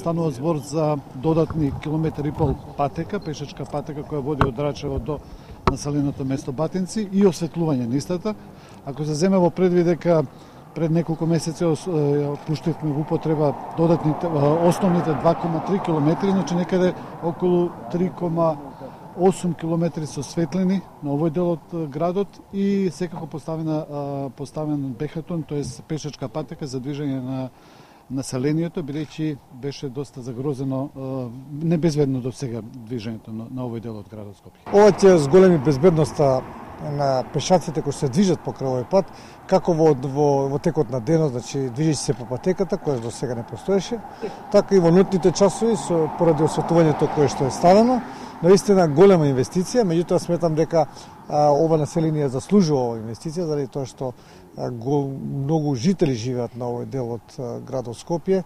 Станува збор за додатни километри и пол патека, пешачка патека која води од Рачево до населеното место Батинци и осветлување на истата. Ако се земе во предвид дека пред неколку месеци пуштивме во употреба додатните основните 2,3 километри, значи некаде околу 3,8 километри со светлини на овој дел од градот и секако поставена поставен бехатон, тоест пешачка патека за движење на населението, бидејќи беше доста загрозено, небезбедно до сега движењето на, на овој дел од градот Скопје. Ова ќе зголеми безбедноста на пешаците кои се движат покрај овој пат, како во, во, во текот на денот, значи движејќи се по патеката, која до сега не постоеше, така и во нотните часови, со, поради осветувањето кое што е ставено, наистина голема инвестиција, меѓутоа сметам дека а, ова население заслужува ова инвестиција, заради тоа што а, го, многу жители живеат на овој дел од градот Скопје.